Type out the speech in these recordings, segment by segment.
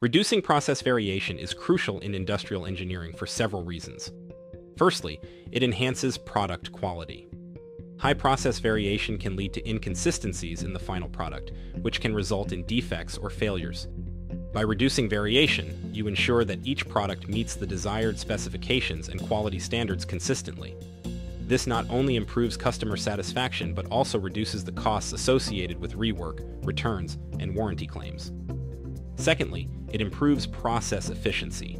Reducing process variation is crucial in industrial engineering for several reasons. Firstly, it enhances product quality. High process variation can lead to inconsistencies in the final product, which can result in defects or failures. By reducing variation, you ensure that each product meets the desired specifications and quality standards consistently. This not only improves customer satisfaction but also reduces the costs associated with rework, returns, and warranty claims. Secondly, it improves process efficiency.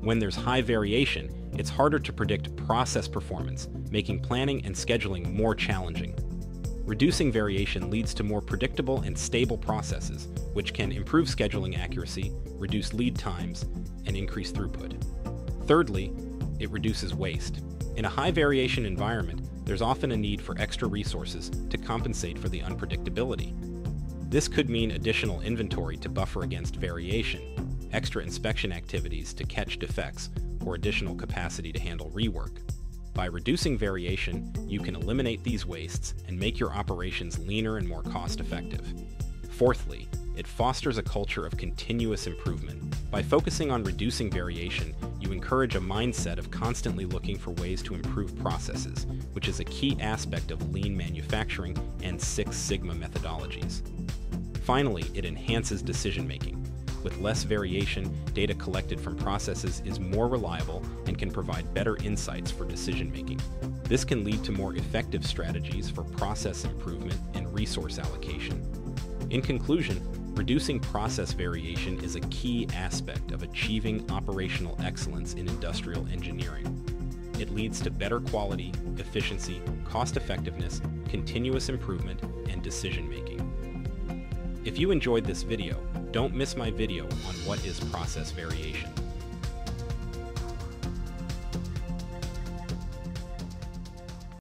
When there's high variation, it's harder to predict process performance, making planning and scheduling more challenging. Reducing variation leads to more predictable and stable processes, which can improve scheduling accuracy, reduce lead times, and increase throughput. Thirdly, it reduces waste. In a high variation environment, there's often a need for extra resources to compensate for the unpredictability. This could mean additional inventory to buffer against variation, extra inspection activities to catch defects, or additional capacity to handle rework. By reducing variation, you can eliminate these wastes and make your operations leaner and more cost-effective. Fourthly, it fosters a culture of continuous improvement. By focusing on reducing variation, you encourage a mindset of constantly looking for ways to improve processes, which is a key aspect of lean manufacturing and Six Sigma methodologies. Finally, it enhances decision making. With less variation, data collected from processes is more reliable and can provide better insights for decision making. This can lead to more effective strategies for process improvement and resource allocation. In conclusion, reducing process variation is a key aspect of achieving operational excellence in industrial engineering. It leads to better quality, efficiency, cost effectiveness, continuous improvement, and decision making. If you enjoyed this video, don't miss my video on what is process variation.